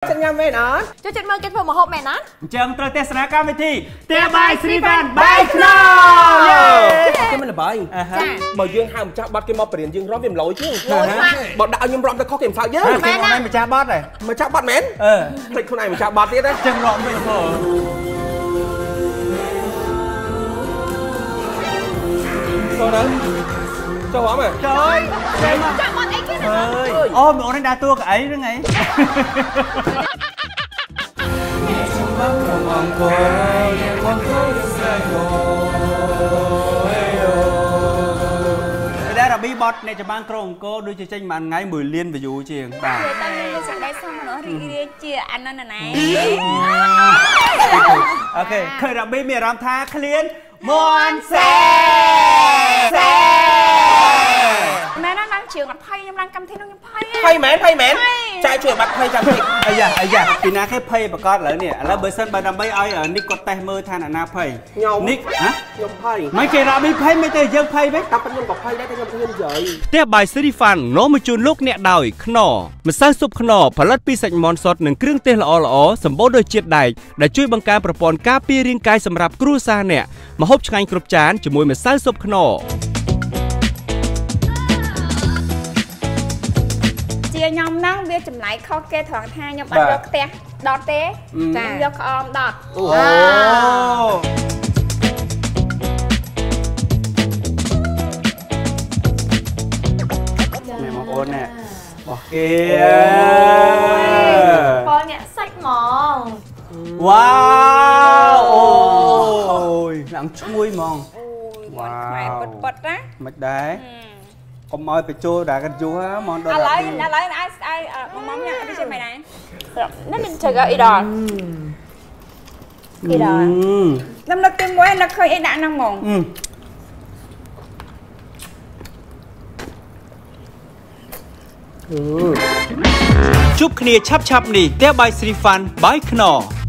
ចិត្តញ៉ាំមែនអត់ចូលចិត្តមើលគេធ្វើម្ហូបមែនណាអញ្ចឹងត្រូវទស្សនាកម្មវិធីផ្ទះបាយស្រីវ៉ាន់បាយខ្នោយេគេមិនល្បាយអាហាបើយើងហៅម្ចាស់បាត់គេមកបរៀនយើងរំវាមិនលយជាងលយខ្លាំងបើដាក់ឲ្យខ្ញុំរំទៅខុសគេមិនសើចយើងគេមកណៃម្ចាស់បត់ហ៎ម្ចាស់បាត់មែនអឺភ្លេចខ្លួនឯងម្ចាស់បាត់ទៀតណាចឹងរកវិញហ៎ចូលទៅចូលហមហ៎ trời xem mà ចាំមក អីគេណា ơi ô mà ông ấy đã tua cái ấy nữa ngay តែរ៉ាប៊ីបតអ្នកចម្បាំងក្រុងអង្គរដូចជាចេញមួយថ្ងៃ1លាន view ជាងបាទតែមានសេចក្តីសុខមនុស្សរីករាយជាអានន្ទណាអូខេឃើញរ៉ាប៊ីមានអារម្មណ៍ថាឃ្លានមន់សេសេ ខ្ញុំឡើងកម្មវិធីនោះខ្ញុំភ័យភ័យមែនភ័យមែនចាយជួយបាត់ភ័យចាំតិចអាយ៉ាអាយ៉ាពីណាគេភ័យប្រកាសឥឡូវនេះឥឡូវបើសិនបើដើម្បីឲ្យនិកគាត់តេស្តមើលថាអ្នកណាភ័យខ្ញុំនិកហ៎ខ្ញុំភ័យមិនគេរ៉ាប៊ីភ័យមិនទេយើងភ័យវិញតែប៉ុន្តែខ្ញុំក៏ភ័យដែរតែខ្ញុំហ៊ាននិយាយផ្ទះបាយសេរីហ្វាន់នាំមកជូនលោកអ្នកដោយខ្នុរម្សៅស៊ុបខ្នុរផលិតពីសាច់មាន់សុទ្ធនិងគ្រឿងទេសល្អល្អសម្បូរដោយជាតិដែកដែលជួយបង្កើនប្រព័ន្ធការពាររាងកាយសម្រាប់គ្រួសារអ្នកម្ហូបឆ្ងាញ់គ្រប់ចានជាមួយម្សៅស៊ុបខ្នុរ ខ្ញុំហ្នឹងវាចម្លែកខុសគេត្រង់ថាខ្ញុំអត់យកផ្ទះដតទេចាយកក្អមដតអូណែបងប្អូនណែបោះគេបងអ្នកសាច់ហ្មងវ៉ាវអូយឡើងឈ្ងុយហ្មងអូយមាន់ខ្មែរពិតពិតណាមិនដែរ កុំឲ្យបញ្ចូលដល់កាត់យូរហ្មងដល់ឥឡូវឥឡូវអាចអាចបងមកញ៉ាំដូចជាមិនដែរនេះមិនត្រូវអ៊ីដល់អ៊ីដល់ខ្ញុំនឹកទីមួយនឹកឃើញអីដាក់ហ្នឹងហ្មងអឺជួបគ្នាឆាប់ៗនេះផ្ទះបាយសេរីហ្វាន់បាយខ្នុរ